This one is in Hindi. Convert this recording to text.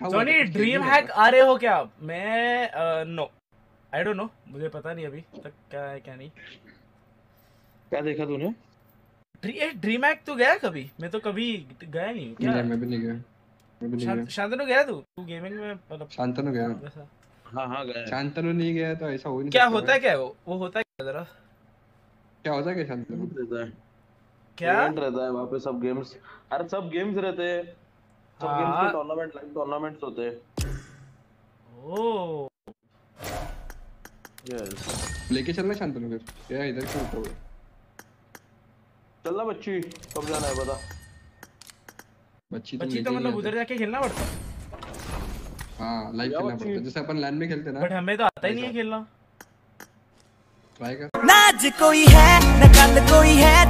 सोनी ड्रीम हैक आ रहे हो क्या? मैं नो आई डोंट नो मुझे पता नहीं अभी तक क्या है क्या नहीं. क्या देखा तूने? ड्रीम हैक तू गया कभी? मैं तो कभी गया नहीं क्या? नहीं मैं भी नहीं गया। शांतनु गया तू? तू गेमिंग में मतलब शांतनु गया। हाँ हाँ गया। शांतनु नहीं गया तो ऐसा हो नहीं क्या होता है क्या वो? वो होता है क्या जरा? क्या होता है क्या शांतनु? रहता है। क्या? रहता है वहाँ पे सब गेम्स अरे सब गेम्स रहते हैं। तो हाँ। टूर्नामेंट टूर्नामेंट्स होते हैं। लेके चलना शांतनु फिर। या इधर उठो। चलना बच्ची कब जाना है बता बच्ची बच्ची तो मतलब उधर जाके खेलना पड़ता। हाँ लाइव खेलना पड़ता। जैसे अपन लैंड में खेलते ना। बट हमें तो आता ही नहीं है खेलना। ट्राई कर। ना कोई है ना कल कोई है